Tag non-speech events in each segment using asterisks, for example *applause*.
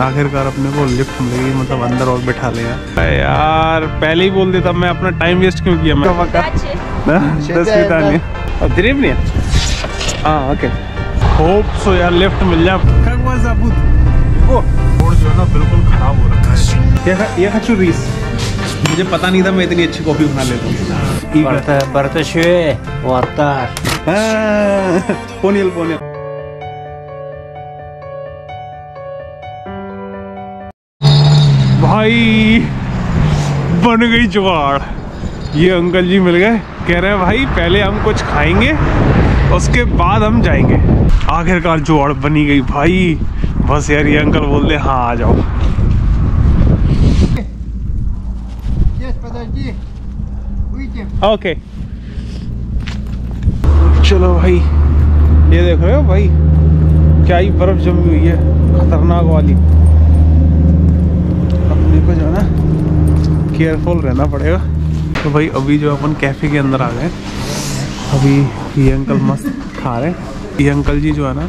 आखिरकार अपने को लिफ्ट मिल गई मतलब अंदर और बिठा लिया। यार पहले ही बोल देता मैं अपना टाइम वेस्ट क्यों किया मैं? हाँ, दस अब दिलीप नहीं हाँ? ओके होप सो यार लिफ्ट मिल जाए। जो है ना बिल्कुल खराब हो रखा है। ये ये खा रीस। मुझे पता नहीं था मैं इतनी अच्छी कॉफ़ी बना लेता हूँ। हाँ, पोनील पोनील भाई बन गई जुगाड़। ये अंकल जी मिल गए। कह रहे हैं भाई पहले हम कुछ खाएँगे उसके बाद हम जाएँगे। आखिरकार जुगाड़ बनी गई भाई। बस यार ये अंकल बोल दे हाँ आ जाओ। ओके चलो भाई ये देख रहे हो भाई क्या ही बर्फ़ जमी हुई है खतरनाक वाली। को जो है ना केयरफुल रहना पड़ेगा। तो भाई, अभी जो अपन कैफ़े के अंदर आ गए। अभी ये अंकल मस्त खा रहे हैं। ये अंकल जी जो है ना,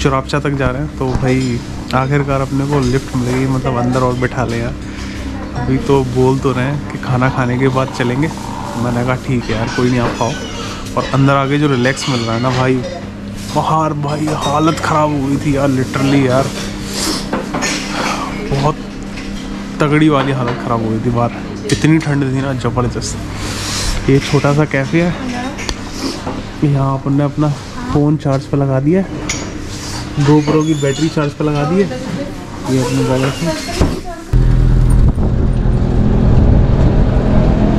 चुरापचा तक जा रहे हैं। तो भाई, आखिरकार अपने को लिफ्ट मिलेगी मतलब अंदर और बिठा ले यार। अभी तो बोल तो रहे हैं कि खाना खाने के बाद चलेंगे। मैंने कहा, ठीक है यार, कोई नहीं, आप खाओ। और अंदर आके जो रिलैक्स मिल रहा है ना भाई, बाहर भाई, हालत ख़राब हो गई थी यार लिटरली यार बहुत तगड़ी वाली हालत ख़राब हो गई थी बाहर इतनी ठंड थी ना ज़बरदस्त ये छोटा सा कैफ़े है यहाँ अपन ने अपना फ़ोन चार्ज पे लगा दिया गोप्रो की बैटरी चार्ज पे लगा दी है ये अपने बैलेंस में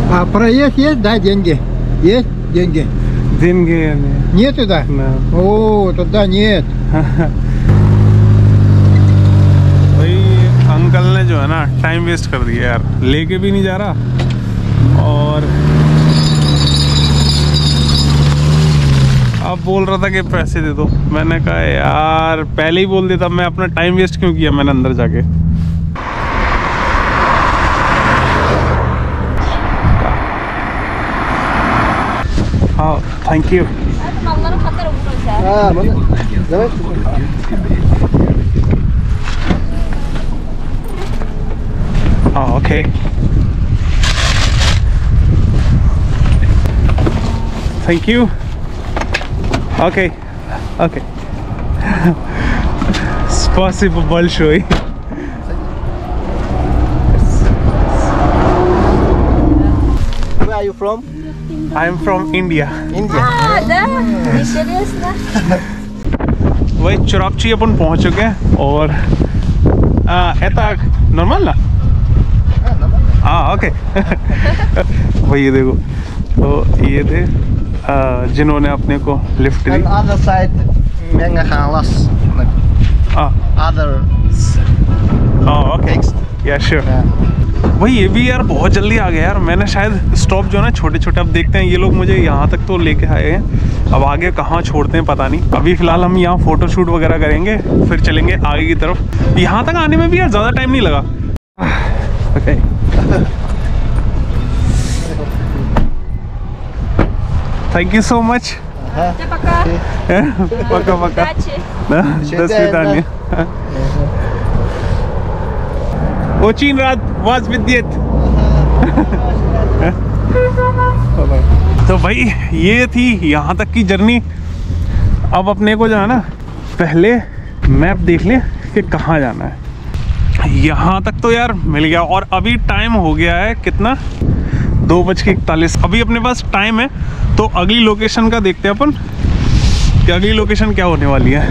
А проезд есть, да, деньги? Есть деньги? दिन गए हैं Нет туда? ना О, туда нет. अंकल ने जो है ना टाइम वेस्ट कर दिया यार। लेके भी नहीं जा रहा। और अब बोल रहा था कि पैसे दे दो। मैंने कहा, यार, पहले ही बोल देता, मैं अपना टाइम वेस्ट क्यों किया मैंने अंदर जाके? हाँ thank you Oh, okay. Thank you. Okay. Okay. Спасибо большое. Where are you from? I'm from India. India. А, да? Интересно. वही चुरापची अपन पहुंच चुके हैं और आ, это नॉर्मल ना हाँ ओके भाई ये देखो तो ये थे जिन्होंने अपने को लिफ्ट दी other side. हाँ Other. हाँ श्योर भाई ये भी यार बहुत जल्दी आ गया यार। मैंने शायद स्टॉप जो है ना छोटे छोटे अब देखते हैं। ये लोग मुझे यहाँ तक तो लेके आए हैं। अब आगे कहाँ छोड़ते हैं पता नहीं। अभी फ़िलहाल हम यहाँ फ़ोटो शूट वगैरह करेंगे फिर चलेंगे आगे की तरफ़। यहाँ तक आने में भी यार ज़्यादा टाइम नहीं लगा। *sighs* Okay thank you so much Все, пока. पक्का पक्का Удачи. до свидания Очень рад вас видеть. तो भाई ये थी यहाँ तक की जर्नी अब अपने को जो है ना पहले मैप देख ले कि कहाँ जाना है यहाँ तक तो यार मिल गया और अभी टाइम हो गया है कितना? दो बज के इकतालीस। अभी अपने पास टाइम है तो अगली लोकेशन का देखते हैं अपन कि अगली लोकेशन क्या होने वाली है।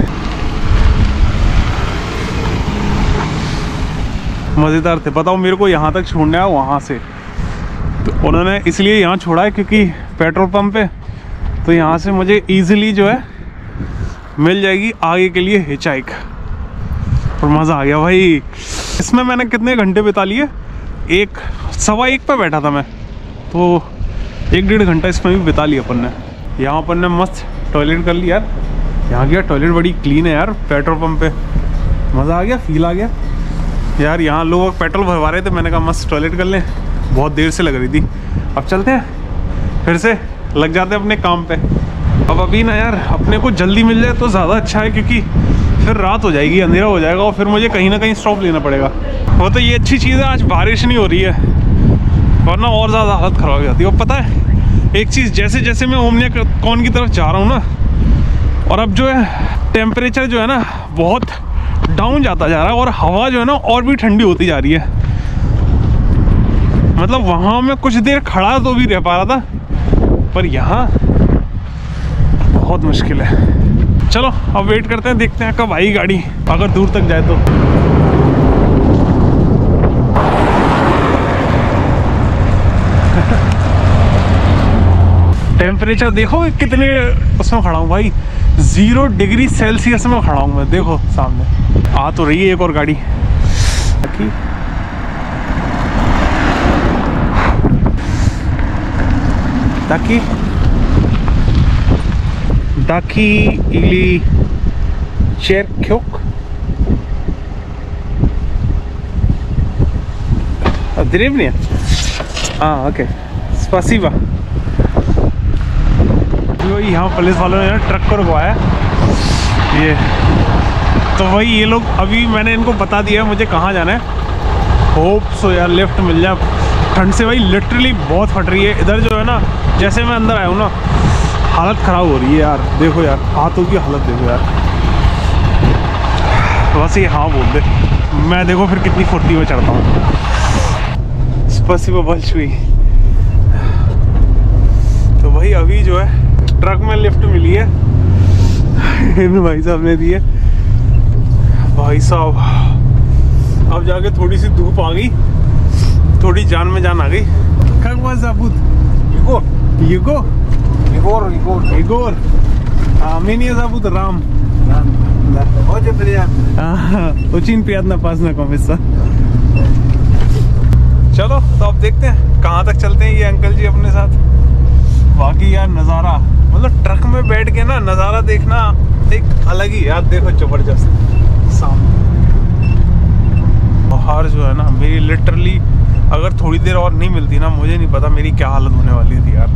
मज़ेदार थे। बताओ, मेरे को यहाँ तक छोड़ना है, वहाँ से। तो उन्होंने इसलिए यहाँ छोड़ा है क्योंकि पेट्रोल पंप है तो यहाँ से मुझे इजीली जो है मिल जाएगी आगे के लिए हिचाइक और मज़ा आ गया भाई। इसमें मैंने कितने घंटे बिता लिए? एक, सवा एक पे बैठा था मैं। तो एक डेढ़ घंटा इसमें भी बिता लिया अपन ने। यहाँ अपन ने मस्त टॉयलेट कर लिया यार। यहाँ गया टॉयलेट बड़ी क्लीन है यार पेट्रोल पंप पे। मज़ा आ गया फील आ गया। यार यहाँ लोग पेट्रोल भरवा रहे थे, मैंने कहा मस्त टॉयलेट कर लें। बहुत देर से लग रही थी। अब चलते हैं। फिर से लग जाते हैं अपने काम पे। अब अभी ना यार, अपने को जल्दी मिल जाए तो ज़्यादा अच्छा है क्योंकि फिर रात हो जाएगी, अंधेरा हो जाएगा और फिर मुझे कहीं ना कहीं स्टॉप लेना पड़ेगा। वो तो ये अच्छी चीज़ है, आज बारिश नहीं हो रही है। वरना और ज़्यादा हालत ख़राब हो जाती है। और पता है, एक चीज़ जैसे जैसे मैं ओमनिया कौन की तरफ़ जा रहा हूँ ना, और अब जो है टेम्परेचर जो है ना, बहुत डाउन जाता जा रहा है और हवा जो है ना, और भी ठंडी होती जा रही है। मतलब वहाँ मैं कुछ देर खड़ा तो भी रह पा रहा था, पर यहाँ बहुत मुश्किल है। चलो, अब वेट करते हैं, देखते हैं कब आई गाड़ी। अगर दूर तक जाए तो। *laughs* टेम्परेचर देखो कितने उसमें खड़ा हूँ भाई। ज़ीरो डिग्री सेल्सियस में खड़ा हूँ मैं, देखो सामने। आ तो रही है एक और गाड़ी। ताकि taki शेर Czerkiok. A drewnie. हाँ ओके स्पासीवा जो यहाँ पुलिस वालों ने ट्रक को रुकवाया ये तो वही ये लोग अभी मैंने इनको बता दिया मुझे कहाँ जाना है होप सो यार लिफ्ट मिल जाए ठंड से भाई लिटरली बहुत फट रही है इधर जो है ना जैसे मैं अंदर आया हूँ ना हालत ख़राब हो रही है यार। देखो यार हाथों की हालत देखो यार। बस ये हाँ बोल दे। मैं देखो फिर कितनी फुर्ती में चढ़ता हूँ। स्पसीबो बल्च हुई। तो भाई अभी जो है ट्रक में लिफ्ट मिली है। इन भाई साहब ने दी है। भाई साहब अब जाके थोड़ी सी धूप आ गई। थोड़ी जान में जान आ गई। खक बस यूको यूको Егор, Егор. Егор а меня зовут Рам Да. Очень приятно. हाँ, очень приятно познакомиться चलो तो अब देखते हैं कहाँ तक चलते हैं ये अंकल जी अपने साथ बाकी यार नज़ारा मतलब ट्रक में बैठ के ना नज़ारा देखना एक अलग ही यार देखो जबरदस्त सामने बाहर जो है ना मेरी लिटरली अगर थोड़ी देर और नहीं मिलती ना मुझे नहीं पता मेरी क्या हालत होने वाली थी यार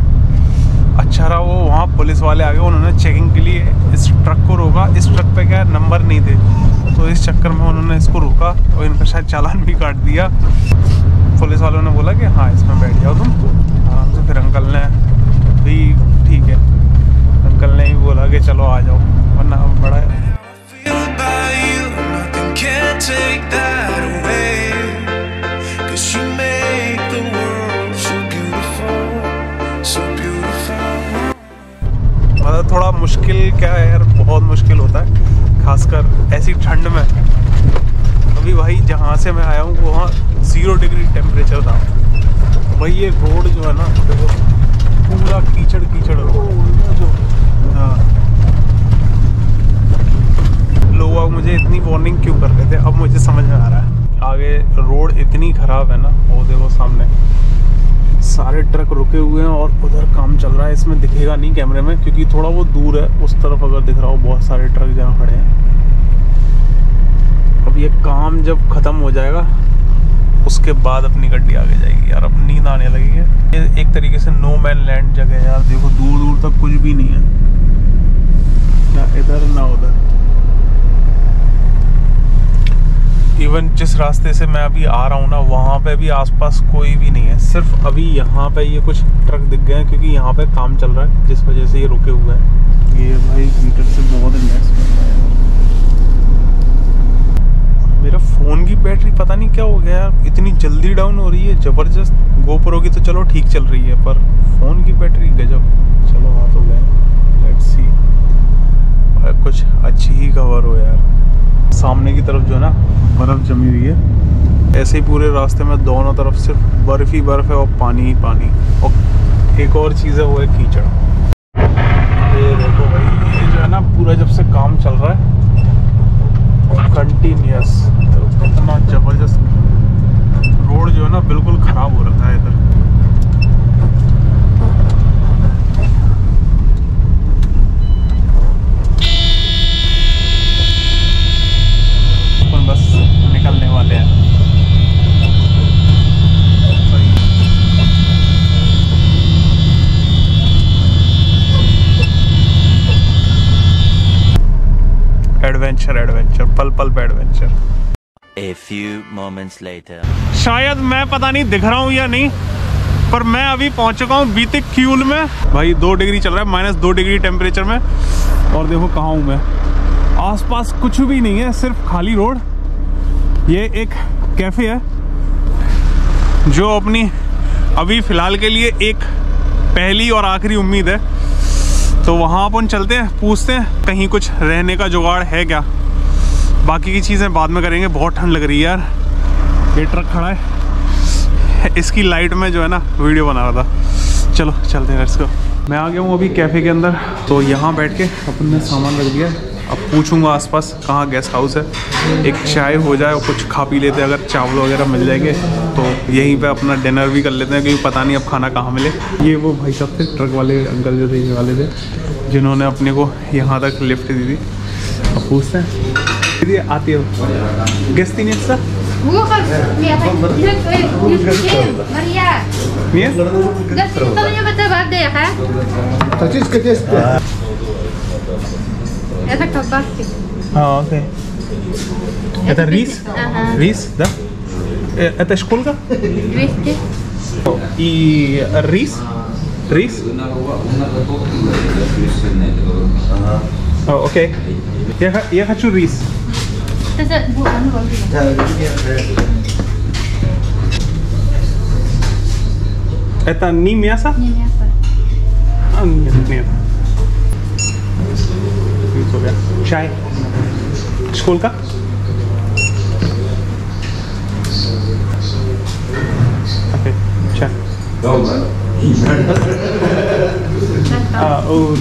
अच्छा रहा, वो वहाँ पुलिस वाले आ गए, उन्होंने चेकिंग के लिए इस ट्रक को रोका। इस ट्रक पे क्या नंबर नहीं थे। तो इस चक्कर में उन्होंने इसको रोका और इनका शायद चालान भी काट दिया। पुलिस वालों ने बोला कि हाँ इसमें बैठ जाओ तुम। आराम से फिर अंकल ने भी ठीक है। अंकल ने भी बोला कि, चलो आ जाओ। वरना बड़ा मुश्किल क्या है यार? बहुत मुश्किल होता है, खासकर ऐसी ठंड में। अभी भाई जहाँ से मैं आया हूँ, वहाँ ज़ीरो डिग्री टेम्परेचर था। भाई ये रोड जो है ना, देखो, पूरा कीचड़ कीचड़ जो हाँ। लोग मुझे इतनी वार्निंग क्यों कर रहे थे? अब मुझे समझ में आ रहा है। आगे रोड इतनी ख़राब है ना, वो देखो सामने। सारे ट्रक रुके हुए हैं और उधर काम चल रहा है। इसमें दिखेगा नहीं कैमरे में, क्योंकि थोड़ा वो दूर है। उस तरफ़ अगर दिख रहा हो, बहुत सारे ट्रक जहाँ खड़े हैं। अब ये काम जब ख़त्म हो जाएगा, उसके बाद अपनी गड्डी आगे जाएगी। यार, अब नींद आने लगी है। ये एक तरीके से नो मैन लैंड जगह है। यार, देखो दूर दूर तक कुछ भी नहीं है। ना इधर, ना उधर। इवन जिस रास्ते से मैं अभी आ रहा हूँ ना वहाँ पे भी आसपास कोई भी नहीं है। सिर्फ़ अभी यहाँ पे ये कुछ ट्रक दिख गए हैं क्योंकि यहाँ पे काम चल रहा है जिस वजह से ये रुके हुए हैं। ये भाई मीटर से बहुत रहा है। मेरा फ़ोन की बैटरी पता नहीं क्या हो गया यार इतनी जल्दी डाउन हो रही है ज़बरदस्त। गोप्रो की तो चलो ठीक चल रही है पर फ़ोन की बैटरी गजब। चलो हाथ हो गए। लेट्स सी कुछ अच्छी ही खबर हो यार। सामने की तरफ़ जो है ना बर्फ़ जमी हुई है। ऐसे ही पूरे रास्ते में दोनों तरफ़ सिर्फ़ बर्फ़ ही बर्फ़ है और पानी ही पानी। और एक और चीज़ है, वो है कीचड़। ये देखो भाई, ये जो है ना पूरा जब से काम चल रहा है कंटिन्यूस तो ज़बरदस्त रोड जो है ना बिल्कुल ख़राब हो रखा है इधर अपन बस निकलने वाले हैं एडवेंचर एडवेंचर पल पल पे adventure A few moments later. शायद मैं पता नहीं दिख रहा हूँ या नहीं पर मैं अभी पहुँच चुका हूँ बीते क्यूल में। भाई दो डिग्री चल रहा है माइनस दो डिग्री टेम्परेचर में। और देखो कहाँ हूँ मैं। आसपास कुछ भी नहीं है सिर्फ़ खाली रोड। ये एक कैफ़े है जो अपनी अभी फ़िलहाल के लिए एक पहली और आखिरी उम्मीद है। तो वहाँ अपन चलते हैं, पूछते हैं, कहीं कुछ रहने का जुगाड़ है क्या? बाकी की चीज़ें बाद में करेंगे, बहुत ठंड लग रही है यार। ये ट्रक खड़ा है। इसकी लाइट में जो है ना वीडियो बना रहा था। चलो, चलते हैं इसको मैं आ गया हूँ अभी कैफ़े के अंदर तो यहाँ बैठ के अपन ने सामान रख दिया। अब पूछूँगा आसपास कहाँ गेस्ट हाउस है। एक चाय हो जाए और कुछ खा पी लेते हैं अगर चावल वगैरह मिल जाएँगे तो यहीं पे अपना डिनर भी कर लेते हैं क्योंकि पता नहीं अब खाना कहाँ मिले। ये वो भाई साहब थे ट्रक वाले अंकल जो थे ये वाले थे जिन्होंने अपने को यहाँ तक लिफ्ट दी थी। अब पूछते हैं। दीदी आती हो गेस्ट ही नहीं सर Это колбаски. А, окей. Это рис? Ага. Рис, да? Это сколько? 200. И рис? Рис? О, окей. Я, я хочу рис. Это Это не мясо? Не мясо. А, нет, нет. हो गया। शाही स्कूल का?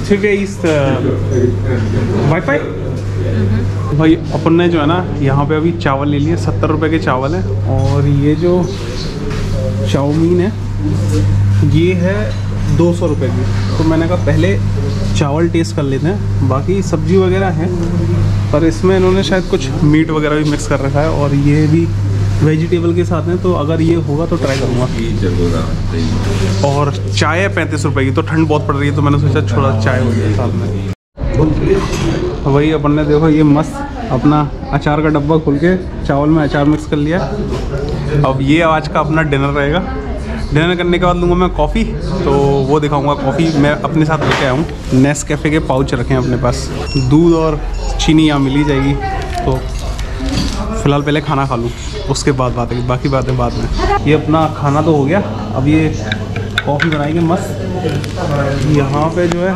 ठीक है इस is हम्म। भाई अपन ने जो है ना यहाँ पे अभी चावल ले लिए सत्तर रुपए के चावल हैं और ये जो चाउमीन है ये है दो सौ रुपये की। तो मैंने कहा पहले चावल टेस्ट कर लेते हैं। बाकी सब्ज़ी वगैरह है, पर इसमें इन्होंने शायद कुछ मीट वगैरह भी मिक्स कर रखा है और ये भी वेजिटेबल के साथ हैं तो अगर ये होगा तो ट्राई करूँगा। और चाय है पैंतीस रुपए की तो ठंड बहुत पड़ रही है तो मैंने सोचा छोड़ा चाय हो जाए साथ में। वही अपन ने देखो, ये मस्त अपना अचार का डब्बा खोल के चावल में अचार मिक्स कर लिया। अब ये आज का अपना डिनर रहेगा। डिनर करने के बाद लूँगा मैं कॉफ़ी तो वो दिखाऊँगा कॉफ़ी। मैं अपने साथ लेके आया हूँ। नेस कैफ़े के पाउच रखे हैं अपने पास। दूध और चीनी यहाँ मिल जाएगी। तो फ़िलहाल पहले खाना खा लूँ, उसके बाद बात है बाकी बातें बाद में। ये अपना खाना तो हो गया। अब ये कॉफ़ी बनाएँगे मस्त। यहाँ पे जो है,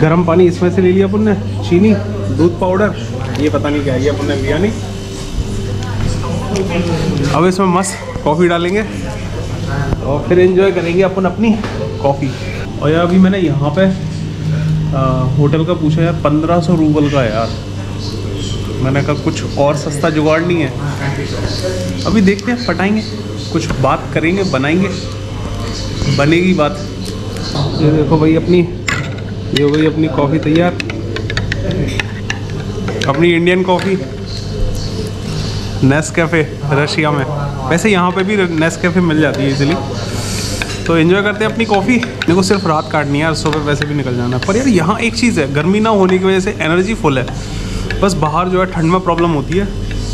गर्म पानी इसमें से ले लिया अपन ने। चीनी, दूध पाउडर, ये पता नहीं क्या ये अपन ने लिया नहीं। अब इसमें मस्त कॉफ़ी डालेंगे। और फिर इन्जॉय करेंगे अपन अपनी कॉफ़ी और यार अभी मैंने यहाँ पे आ, होटल का पूछा यार पंद्रह सौ रूबल का यार। मैंने कहा कुछ और सस्ता जुगाड़ नहीं है। अभी देखते हैं पटाएँगे। कुछ बात करेंगे बनाएँगे। बनेगी बात। ये देखो भाई अपनी ये हो गई अपनी कॉफ़ी तैयार। अपनी Indian coffee Nescafe Russia में। वैसे यहाँ पे भी नेस कैफ़े मिल जाती है इजीली तो एंजॉय करते हैं अपनी कॉफ़ी को सिर्फ़ रात काटनी है सुबह वैसे भी निकल जाना। है पर यार, यहाँ एक चीज़ है, गर्मी ना होने की वजह से एनर्जी फुल है। बस बाहर जो है, ठंड में प्रॉब्लम होती है।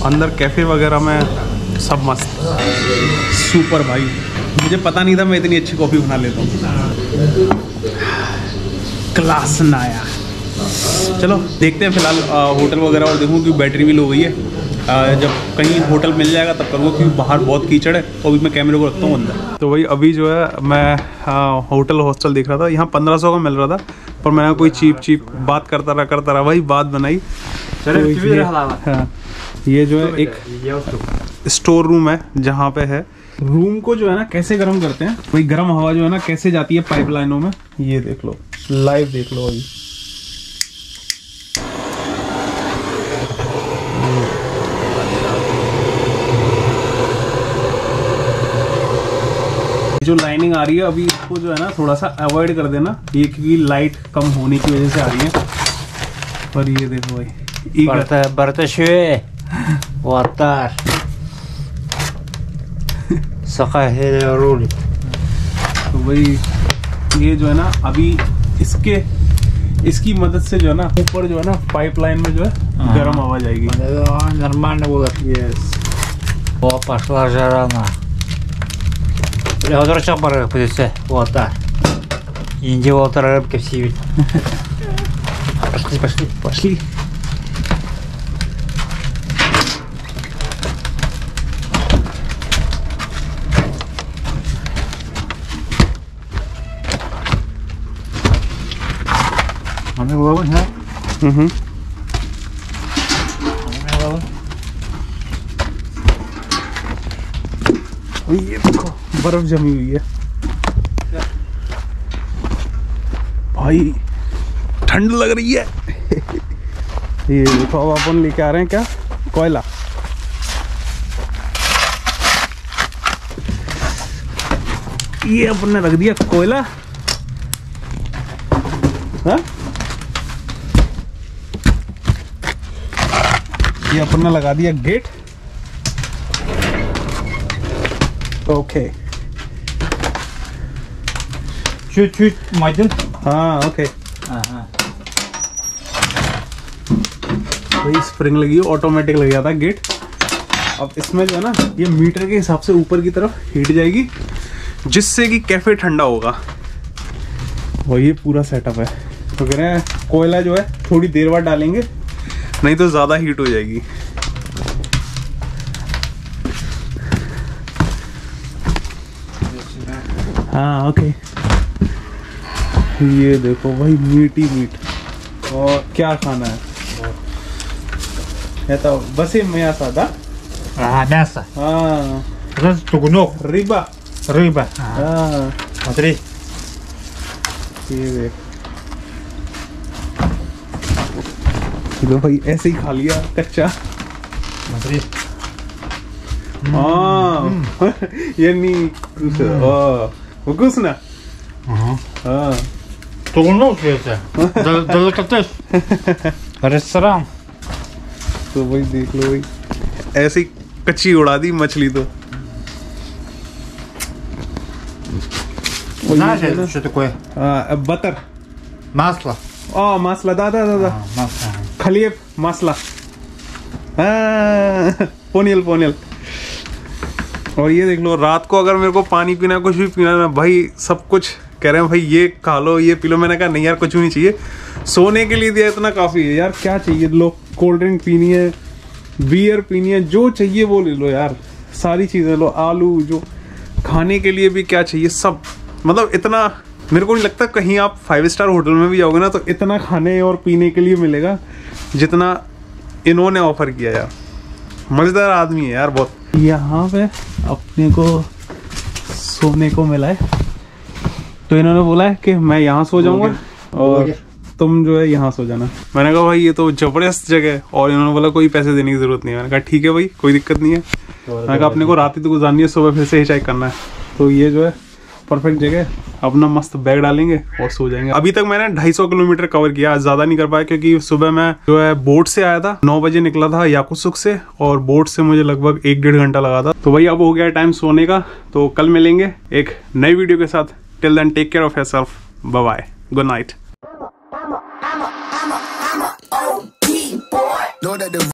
अंदर कैफ़े वगैरह में सब मस्त। सुपर भाई। मुझे पता नहीं था मैं इतनी अच्छी कॉफ़ी बना लेता हूँ। क्लास नाया चलो, देखते हैं फ़िलहाल होटल वगैरह और देखूँ कि बैटरी भी लो गई है। जब कहीं होटल मिल जाएगा तब करूँगा क्योंकि बाहर बहुत कीचड़ है तो अभी मैं कैमरे को रखता हूँ अंदर। तो वही अभी जो है मैं होटल हॉस्टल देख रहा था यहाँ पंद्रह सौ का मिल रहा था पर मैंने कोई चीप चीप बात करता रहा करता रहा वही बात बनाई। तो ये, हाँ, ये जो है एक स्टोर रूम है जहाँ पे है। रूम को जो है ना कैसे गर्म करते हैं? वही गर्म हवा जो है ना कैसे जाती है पाइपलाइनों में? ये देख लो लाइव देख लो अभी। जो लाइनिंग आ रही है अभी इसको जो है ना थोड़ा सा अवॉइड कर देना। ये क्योंकि लाइट कम होने की वजह से आ रही है। पर ये देखो भाई बरता बरता शुए। तो भाई ये जो है ना अभी इसके इसकी मदद से जो है ना ऊपर जो है ना पाइपलाइन में जो है गर्म आवाज़ आएगी गर्म यस बहुत जरा ना। отырачақ бар вот ота инде отыр рыбка все пошли пошли пошли а ну, Они головы, да? Угу. Они головы. बर्फ़ जमी हुई है। भाई, ठंड लग रही है। *laughs* ये देखो, अब अपन लेके आ रहे हैं क्या? कोयला। ये अपन ने रख दिया कोयला। हाँ? ये अपन ने लगा दिया गेट। ओके। Чуть-чуть майдан. हाँ ओके Ага. वही स्प्रिंग लगी ऑटोमेटिक लग जाता है गेट अब इसमें जो है ना ये मीटर के हिसाब से ऊपर की तरफ हीट जाएगी जिससे कि कैफे ठंडा होगा वही ये पूरा सेटअप है तो कह रहे हैं कोयला जो है थोड़ी देर बाद डालेंगे नहीं तो ज़्यादा हीट हो जाएगी हाँ ओके ये देखो भाई मीट ही मीट और क्या खाना है это Василий Мясада. Ага, мясо. А, Это тугунок. рыба. Рыба. Ага. А, Смотри. ये देख लो भाई ऐसे ही खा लिया कच्चा Смотри. हाँ *laughs* ये नहीं О, вкусно Ага. हाँ Тугунок это. Дел- Деликатес. Ресторан. तो भाई देख लो भाई ऐसे ही कच्ची उड़ा दी मछली तो Знаешь, это что такое? а, बटर Масло. о масло да да да да А, масло. खलीफ मसला पोनियल पोनियल और ये देख लो रात को अगर मेरे को पानी पीना है कुछ भी पीना है ना भाई सब कुछ कह रहे हैं, भाई, ये खा लो, ये पी लो। मैंने कहा, नहीं यार, कुछ भी नहीं चाहिए। सोने के लिए दिया इतना काफ़ी है। यार, क्या चाहिए? लो कोल्ड ड्रिंक पीनी है बियर पीनी है, जो चाहिए वो ले लो यार। सारी चीज़ें लो, आलू, जो खाने के लिए भी क्या चाहिए, सब। मतलब इतना, मेरे को नहीं लगता कहीं आप फाइव स्टार होटल में भी जाओगे ना तो इतना खाने और पीने के लिए मिलेगा, जितना इन्होंने ऑफ़र किया यार। मज़ेदार आदमी है यार, बहुत। यहाँ पे अपने को सोने को मिला है। तो इन्होंने बोला है कि मैं यहाँ सो जाऊँगा और तुम जो है यहाँ सो जाना। मैंने कहा भाई ये तो ज़बरदस्त जगह है। और इन्होंने बोला कोई पैसे देने की ज़रूरत नहीं है। मैंने कहा ठीक है भाई कोई दिक्कत नहीं है। मैंने कहा अपने को रात ही तो गुजारनी है सुबह फिर से ही चेक करना है। तो ये जो है परफेक्ट जगह है। अपना मस्त बैग डालेंगे और सो जाएँगे। अभी तक मैंने 250 किलोमीटर कवर किया ज़्यादा नहीं कर पाया क्योंकि सुबह मैं जो है बोट से आया था नौ बजे निकला था याकुसुक से और बोट से मुझे लगभग एक डेढ़ घंटा लगा था। तो भाई अब हो गया टाइम सोने का तो कल मिलेंगे एक नई वीडियो के साथ। Till then, take care of yourself. Bye bye. Good night.